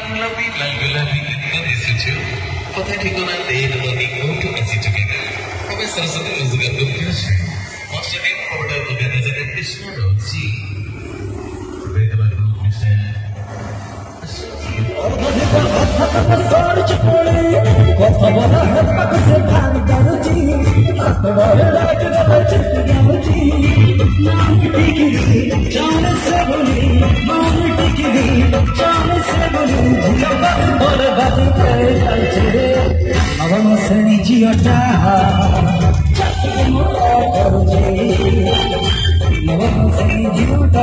Langlabi, Langlabi, and Nadisitu. Patheticon and they the money go to us together. Professor Sutton is a good question. What's the name of the organizer and Krishna Roji? কথা বলা হাত পাকছে ভার দারুজি বাস্তবের রাজ না বলছে গাউজি নাম দিকে জানে সে বলি মা అవన సరి జియట అవన సరి జియట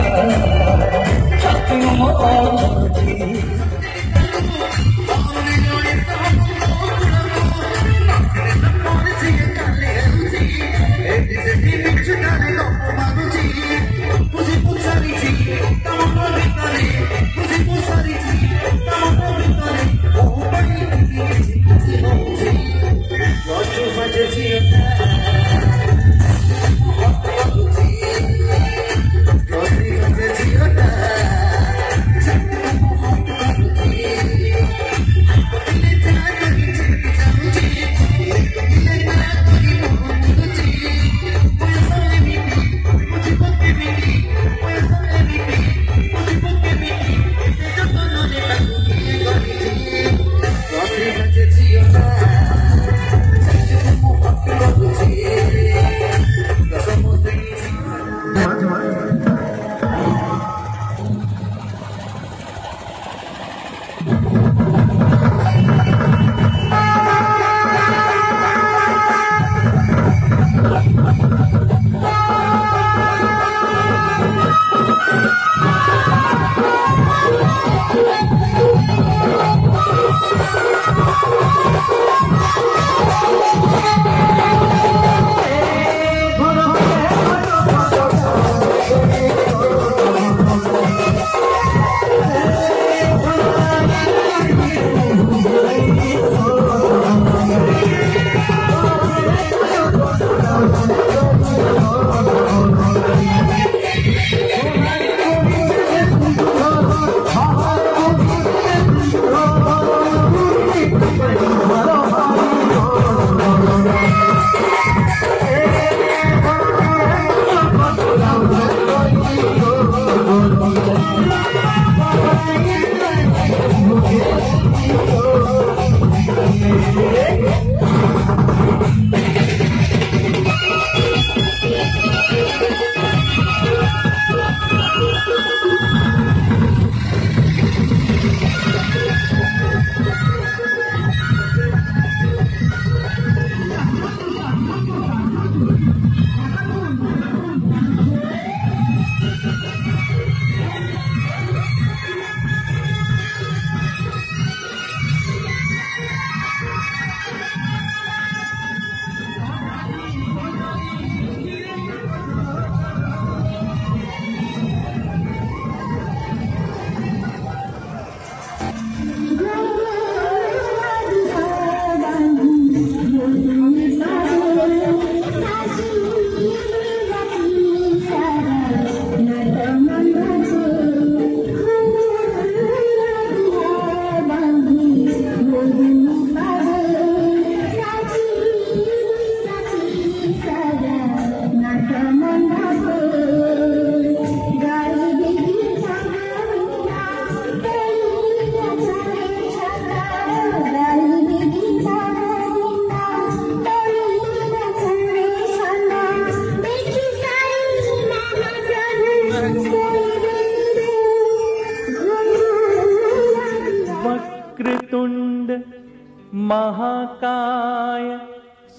महाकाय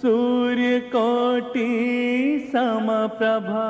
सूर्यकोटि समप्रभा